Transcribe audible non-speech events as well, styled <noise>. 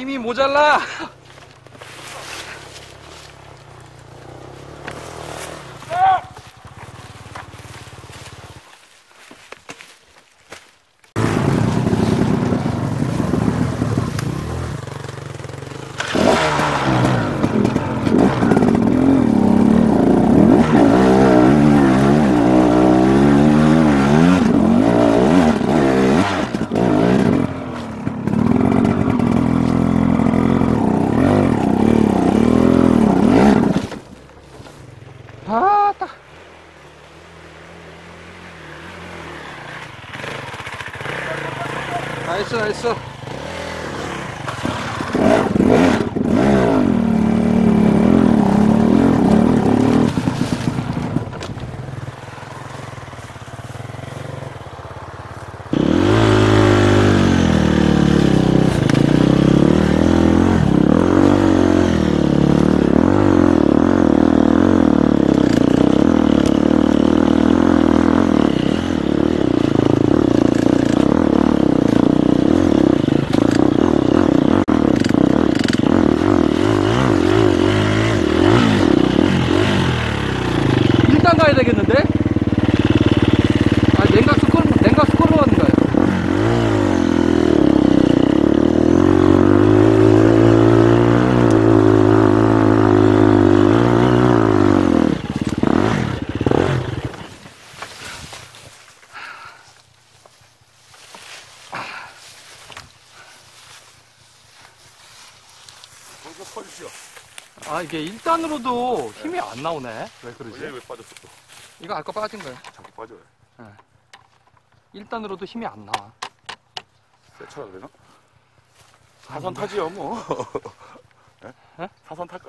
힘이 모자라. 아, 딱. 나이스, 나이스. 가야 되겠는데? 아, 냉각 스콜, 냉각 스콜로 하는 거야. 거기서 퍼주시오. 아, 이게 1단으로도 힘이 안 나오네. 왜 그러지? 얘왜 빠졌어 또? 이거 아까 빠진 거야. 자꾸 빠져요. 1단으로도 힘이 안 나와. 세차가 되나? 사선 타지요 뭐. <laughs> 예? 에? 사선 탈까요?